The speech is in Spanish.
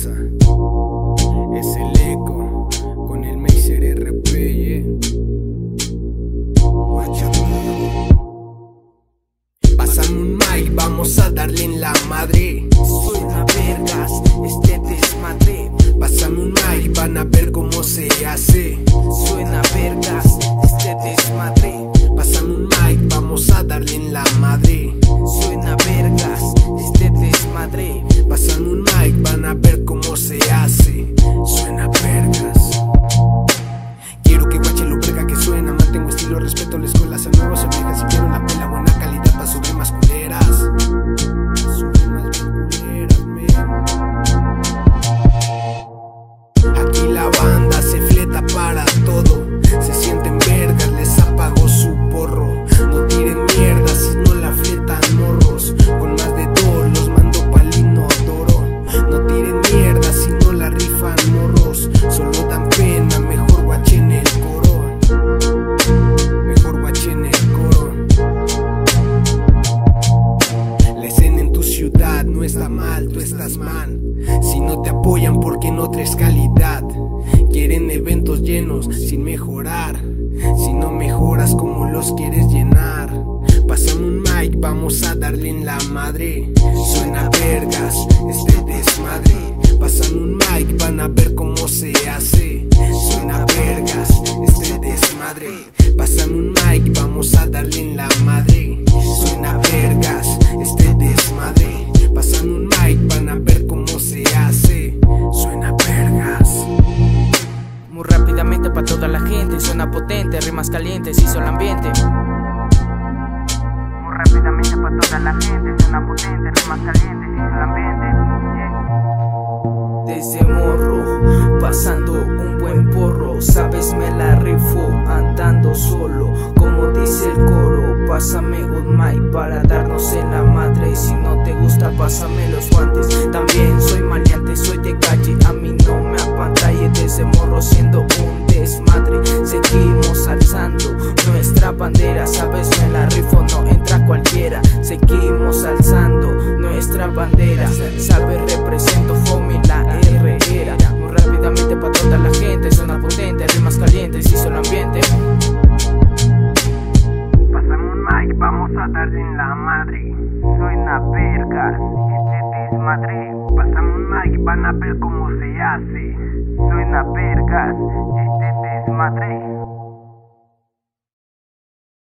Es el eco con el Meiser RP, yeah. Pásame un mic, vamos a darle en la madre. Está mal, tú estás mal. Si no te apoyan porque no traes calidad. Quieren eventos llenos sin mejorar. Si no mejoras como los quieres llenar. Pásame un mic, vamos a darle en la madre. Suena vergas, este desmadre. Pásame un mic, van a ver cómo se hace. Suena vergas, este desmadre. Pásame un mic, vamos a darle en la madre. Suena vergas, este desmadre. La gente. Suena potente, rimas calientes, hizo el ambiente. Muy rápidamente para toda la gente. Suena potente, rimas calientes, hizo el ambiente. Desde morro, pasando un buen porro. Sabes, me la rifo andando solo. Como dice el coro, pásame un mic para darnos en la madre. Y si no te gusta, pásame los guantes. Desde morro siendo un desmadre. Seguimos alzando nuestra bandera. Sabes, me la rifo, no entra cualquiera. Seguimos alzando nuestra bandera. Sabes, represento homie la R era. Muy rápidamente para toda la gente. Suena potente, rimas calientes, hizo el ambiente. Pásame un mic, vamos a darle en la madre. Suena vergas, este desmadre. Pásame un mic, van a ver cómo se hace. Suena vergas, este desmadre.